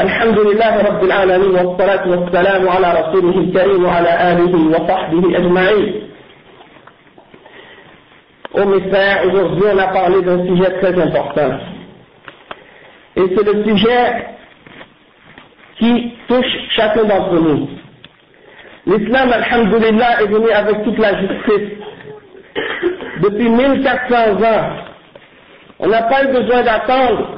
الحمد لله رب العالمين والصلاة والسلام على رسوله الكريم وعلى آله وصحبه أجمعين Ô mes frères, aujourd'hui on a parlé d'un sujet très important. Et c'est le sujet qui touche chacun d'entre nous. L'islam, alhamdulillah, est venu avec toute la justice. Depuis 1400 ans, on n'a pas eu besoin d'attendre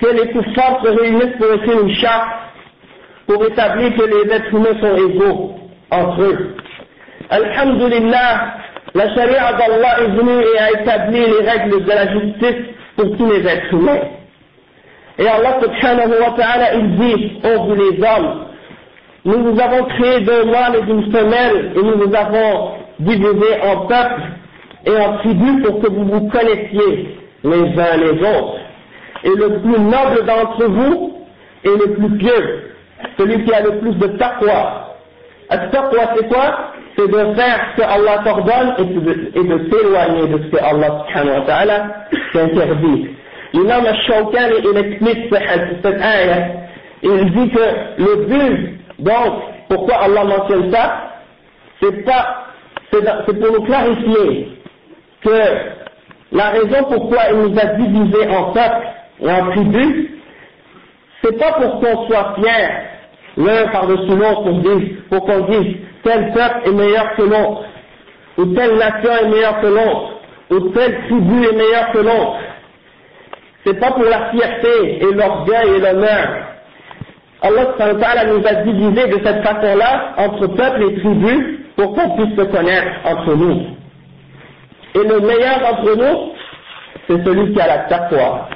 que les kuffars se réunissent pour écrire une charte pour établir que les êtres humains sont égaux entre eux. Alhamdulillah, la charia d'Allah est venue et a établi les règles de la justice pour tous les êtres humains. Et Allah subhanahu wa ta'ala, il dit, ô vous les hommes, nous vous avons créé d'un mâle et d'une femelle et nous vous avons divisé en peuples et en tribus pour que vous vous connaissiez les uns les autres. Et le plus noble d'entre vous est le plus pieux, celui qui a le plus de taqwa. At-taqwa c'est quoi? C'est de faire ce que Allah t'ordonne et de s'éloigner de ce que Allah subhanahu wa ta'ala t'interdit. L'imam al-Shawkani, il explique cette ayah, il dit que le but, donc, pourquoi Allah mentionne ça, c'est pas, c'est pour nous clarifier que la raison pourquoi il nous a divisés en peuples et en tribus, c'est pas pour qu'on soit fier l'un par-dessus l'autre pour, qu'on dise tel peuple est meilleur que l'autre, ou telle nation est meilleure que l'autre, ou telle tribu est meilleure que l'autre. C'est pas pour la fierté et l'orgueil et l'honneur. Allah nous a divisés de cette façon-là entre peuples et tribus pour qu'on puisse se connaître entre nous. Et le meilleur d'entre nous, c'est celui qui a la taqwa.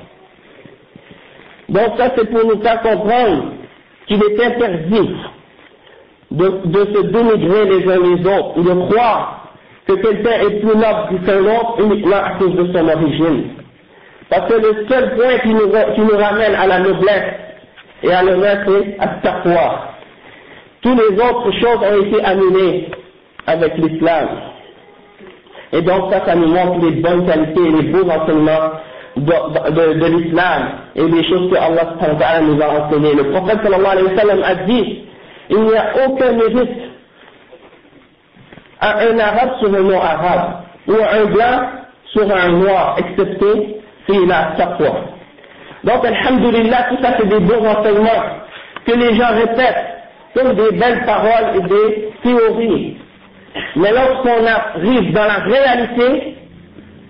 Donc ça c'est pour nous faire comprendre qu'il est interdit de, se dénigrer les uns les autres ou de croire que quelqu'un est plus noble qu'un autre uniquement à cause de son origine. Parce que le seul point qui nous, ramène à la noblesse et à l'honneur, c'est à taqwa. Toutes les autres choses ont été amenées avec l'islam. Et donc ça, ça nous montre les bonnes qualités et les beaux enseignements de, l'islam et les choses que Allah nous a enseignées. Le prophète sallallahu alayhi wa sallam a dit, il n'y a aucun mérite à un arabe sur un non-arabe, ou à un blanc sur un noir, excepté s'il a taqwa. Donc, alhamdulillah, tout ça c'est des beaux enseignements que les gens répètent comme des belles paroles et des théories. Mais lorsqu'on arrive dans la réalité,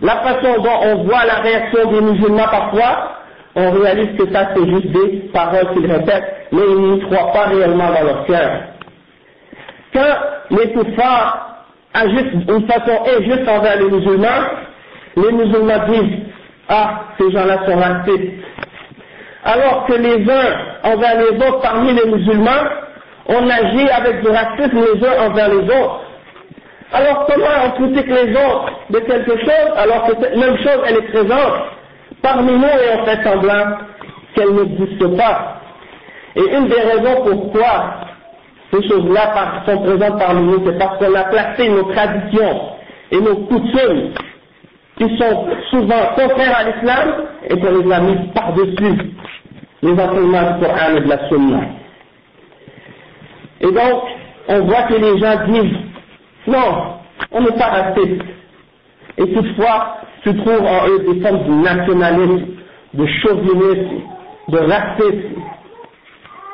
la façon dont on voit la réaction des musulmans parfois, on réalise que ça c'est juste des paroles qu'ils répètent, mais ils n'y croient pas réellement dans leur cœur. Quand les kuffars agissent d'une façon injuste envers les musulmans, les musulmans disent Ah, ces gens-là sont racistes. Alors que les uns envers les autres parmi les musulmans, on agit avec du racisme les uns envers les autres. Alors comment on critique les autres de quelque chose alors que cette même chose elle est présente parmi nous et on fait semblant qu'elle n'existe pas Et une des raisons pourquoi ces choses-là sont présentes parmi nous, c'est parce qu'on a placé nos traditions et nos coutumes qui sont souvent contraires à l'islam et qu'on les a par-dessus les enseignements du Coran et de la Sunna. Et donc, on voit que les gens disent non, on n'est pas raciste. Et toutefois, tu trouves en eux des formes de nationalisme, de chauvinisme, de racisme.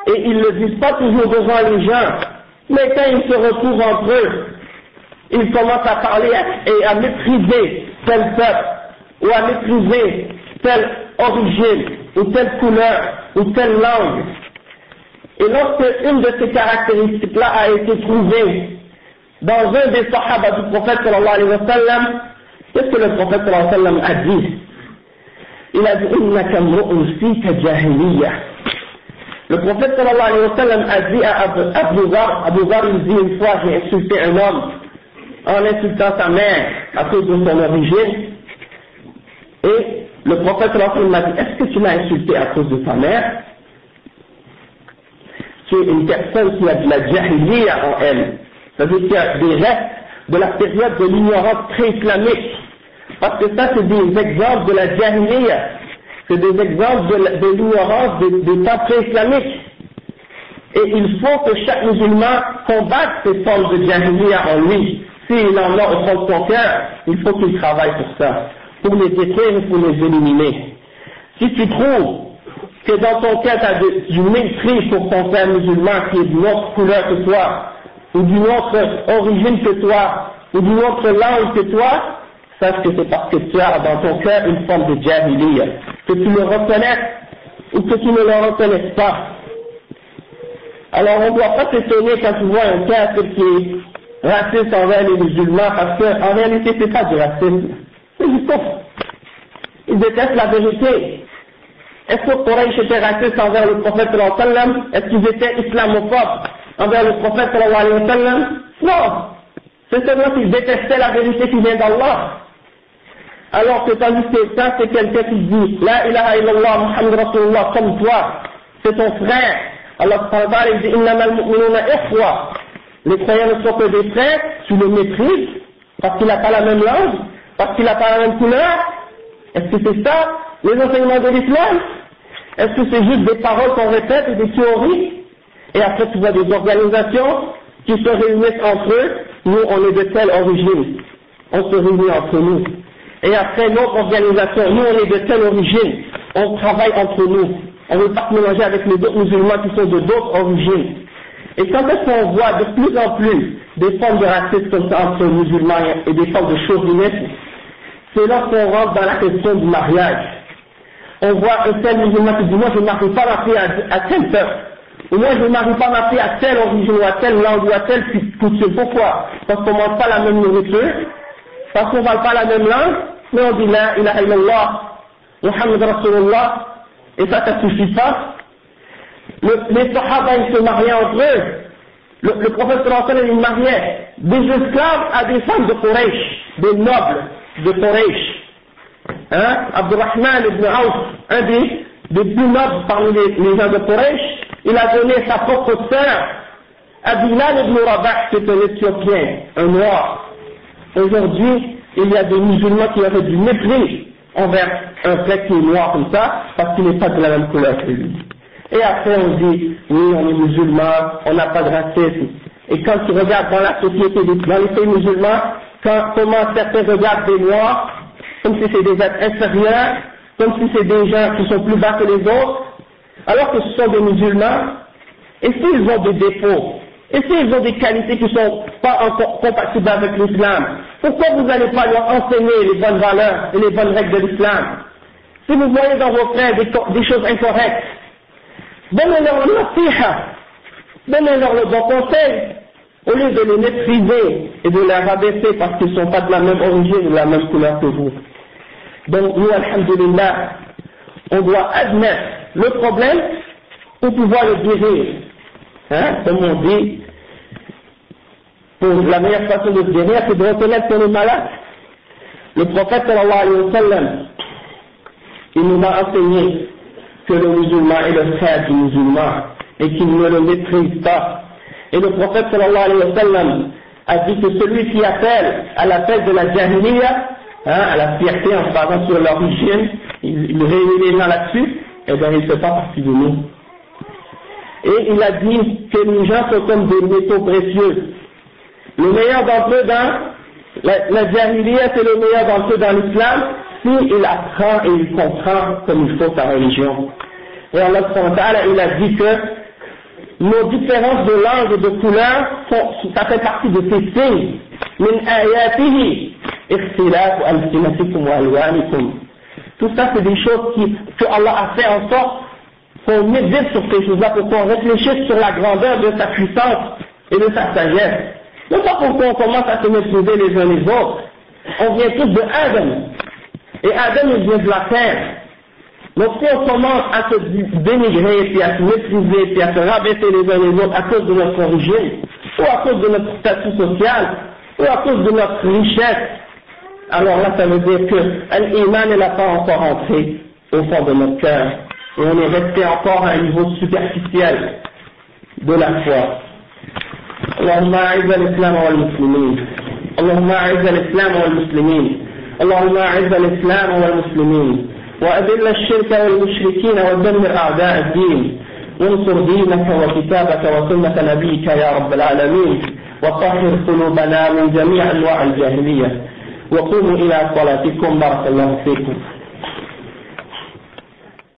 Et ils ne le disent pas toujours devant les gens, mais quand ils se retrouvent entre eux, ils commencent à parler et à maîtriser tel peuple, ou à maîtriser telle origine, ou telle couleur, ou telle langue. Et lorsque une de ces caractéristiques-là a été trouvée dans un des sahaba du prophète sallallahu alayhi wa sallam, qu'est-ce que le prophète a dit? Il a dit Innaka fika jahiliya. Le prophète sallallahu alayhi wa sallam a dit à Abu Abu dit une fois j'ai insulté un homme en insultant sa mère à cause de son origine. Et le prophète sallallahu a dit Est-ce que tu m'as insulté à cause de ta mère? Es une personne qui a de la jahiliya en elle. C'est-à-dire des restes de la période de l'ignorance pré-islamique. Parce que ça, c'est des exemples de la jahiliya. c'est des exemples de, l'ignorance des, des pré-islamiques. Et il faut que chaque musulman combatte ces formes de jahiliya en lui. S'il en a au fond de son cœur, il faut qu'il travaille pour ça, pour les détruire et pour les éliminer. Si tu trouves que dans ton cœur tu as du mépris pour ton frère musulman qui est d'une autre couleur que toi, ou d'une autre origine que toi, ou d'une autre langue que toi, sache que c'est parce que tu as dans ton cœur une forme de jahiliya, que tu le reconnais ou que tu ne le reconnaisses pas. Alors on ne doit pas s'étonner quand tu vois un casque qui est raciste envers les musulmans, parce qu'en réalité c'est pas du racisme, c'est du. Ils détestent la vérité. Est-ce que Quraysh était raciste envers le prophète sallam? Est-ce qu'ils étaient islamophobes envers le prophète sallam? Non. C'est seulement qu'ils détestaient la vérité qui vient d'Allah. Alors que tandis que ça, c'est quelqu'un qui dit La ilaha illallah Muhammad Rasulullah comme toi, c'est ton frère. Allah il dit Innama al-mu'minuna ikhwa. Les croyants ne sont que des frères, tu le méprises, parce qu'il n'a pas la même langue, parce qu'il n'a pas la même couleur. Est-ce que c'est ça, les enseignements de l'islam? Est-ce que c'est juste des paroles qu'on répète et des théories? Et après, tu vois des organisations qui se réunissent entre eux. Nous, on est de telle origine. On se réunit entre nous. Et après, notre organisation, nous on est de telle origine, on travaille entre nous. On ne veut pas se mélanger avec les autres musulmans qui sont de d'autres origines. Et quand est-ce qu'on voit de plus en plus des formes de racisme comme ça entre musulmans et des formes de chauvinisme, c'est lorsqu'on rentre dans la question du mariage. On voit un tel musulman qui dit, moi je ne marie pas ma fille à, tel peuple. Ou moi je ne marie pas ma fille à telle origine ou à telle langue ou à telle coutume. Pourquoi? Parce qu'on ne mange pas la même nourriture, parce qu'on ne parle pas la même langue, mais on dit la ilaha illallah, Muhammad Rasulullah, et ça, ça suffit pas. Le, les Sahaba, ils se mariaient entre eux. Le, le prophète il mariait des esclaves à des femmes de Quraysh, des nobles de Quraysh. Hein? Abdurrahman ibn Auf, un des, des plus nobles parmi les, les gens de Quraysh, il a donné sa propre sœur à Bilal ibn Rabah, qui est un Éthiopien, un noir. Aujourd'hui, il y a des musulmans qui avaient du mépris envers un fait qui est noir comme ça, parce qu'il n'est pas de la même couleur que lui. Et après on dit, oui, on est musulman, on n'a pas de racisme. Et quand tu regardes dans la société, dans les pays musulmans, comment certains regardent des noirs, comme si c'est des êtres inférieurs, comme si c'est des gens qui sont plus bas que les autres, alors que ce sont des musulmans, et s'ils ont des défauts, et s'ils ont des qualités qui ne sont pas encore compatibles avec l'islam, pourquoi vous n'allez pas leur enseigner les bonnes valeurs et les bonnes règles de l'islam? Si vous voyez dans vos frères des, choses incorrectes, donnez-leur le donnez-leur le bon conseil, au lieu de les mépriser et de les rabaisser parce qu'ils ne sont pas de la même origine ou de la même couleur que vous. Donc nous, alhamdulillah, on doit admettre le problème pour pouvoir le guérir. Hein, comme on dit, pour la meilleure façon de se guérir, c'est de reconnaître qu'on est malade. Le prophète sallallahu alayhi wa sallam, il nous a enseigné que le musulman est le frère du musulman et qu'il ne le méprise pas. Et le prophète sallallahu alayhi wa sallam a dit que celui qui appelle à la fête de la jahiliya, hein, à la fierté en parlant sur l'origine, il, il réunit les gens là-dessus, et eh bien il ne fait pas partie de nous. Et il a dit que les gens sont comme des métaux précieux. Le meilleur d'entre eux dans la, c'est le meilleur d'entre eux dans l'islam, s'il apprend et il comprend comme il faut sa religion. Et Allah il a dit que nos différences de langue et de couleur, ça fait partie de ces signes. Tout ça, c'est des choses qui, que Allah a fait en sorte qu'on médite sur ces choses-là, pour qu'on réfléchisse sur la grandeur de sa puissance et de sa sagesse. Non pas pour qu'on commence à se mépriser les uns les autres. On vient tous de Adam. Et Adam, vient de la terre. Donc si on commence à se dénigrer, puis à se mépriser, puis à se rabaisser les uns les autres à cause de notre origine, ou à cause de notre statut social, ou à cause de notre richesse, alors là ça veut dire que l'iman n'est pas encore entré au fond de notre cœur on est resté encore à un niveau superficiel de la foi. اللهم أعز الإسلام والمسلمين اللهم أعز الإسلام والمسلمين اللهم أعز الإسلام والمسلمين وأذل الشرك والمشركين ودمر أعداء الدين وانصر دينك وكتابك وسنة نبيك يا رب العالمين وطهر قلوبنا من جميع أنواع الجاهلية وقوموا إلى صلاتكم بارك الله فيكم